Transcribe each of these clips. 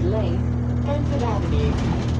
Lane, Bedford Avenue.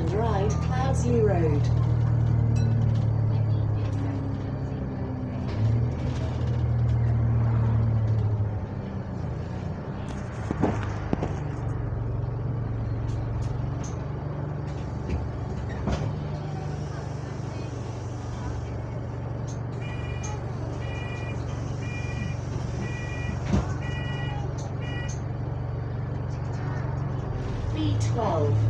and ride Cloudesley Road. B12.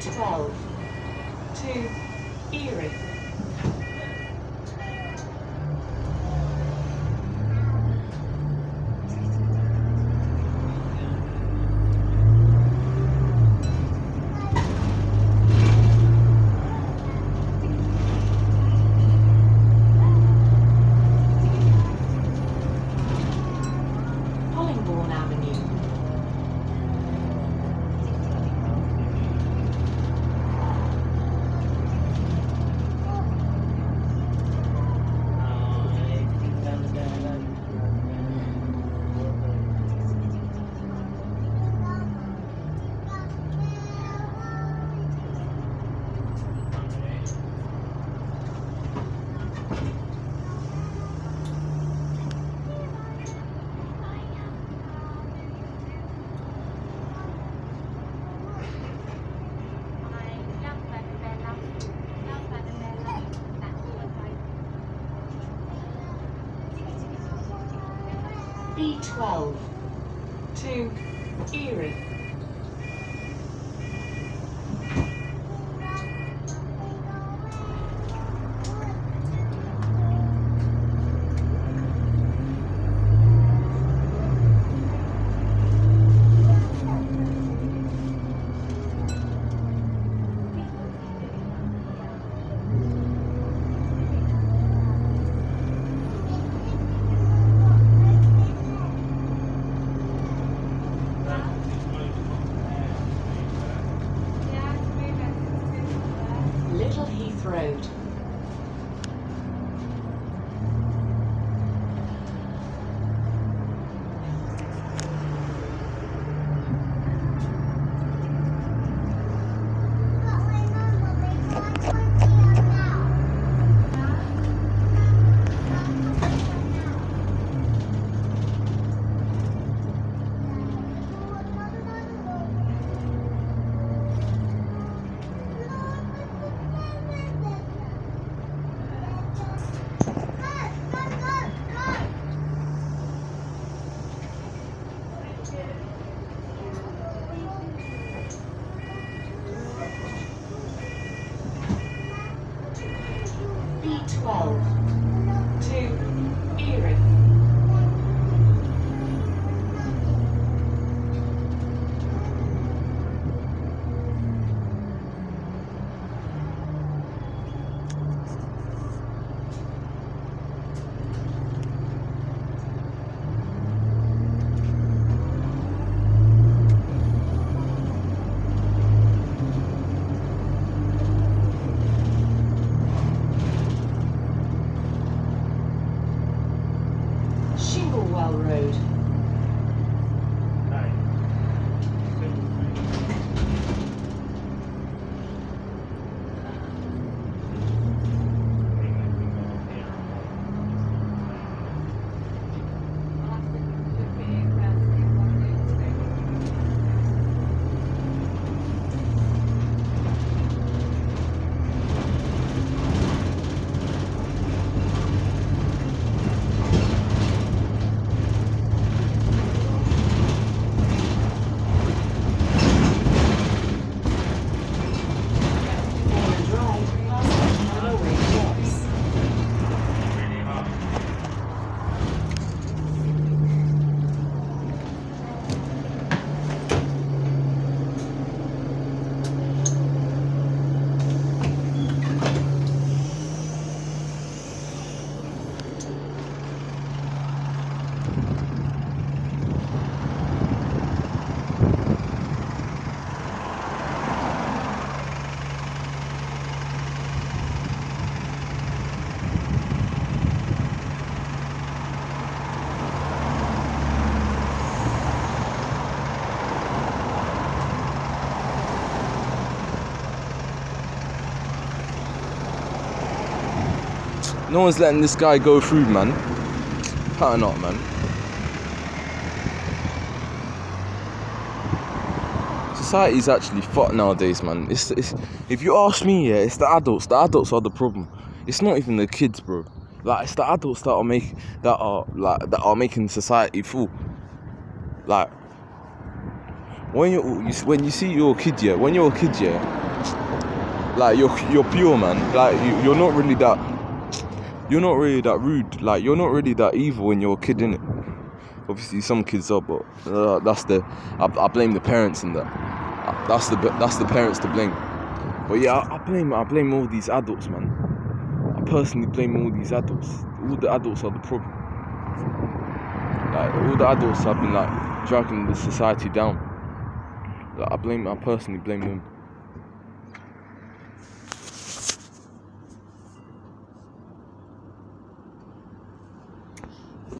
12. to Erith. B12 to Erith. No one's letting this guy go through, man. How not, man. Society's actually fucked nowadays, man. It's, it's if you ask me, yeah, it's the adults. The adults are the problem. It's not even the kids, bro. Like it's the adults that are make that are like that are making society full. Like when you when you see your kid, yeah, when you're a kid, yeah, like you're you're pure, man. Like you, you're not really that you're not really that rude. Like you're not really that evil when you're a kid, innit? Obviously, some kids are, but uh, that's the I, I blame the parents in that. Uh, That's the that's the parents to blame. But yeah, I, I blame I blame all these adults, man. I personally blame all these adults. All the adults are the problem. Like all the adults have been like dragging the society down. Like, I blame I personally blame them.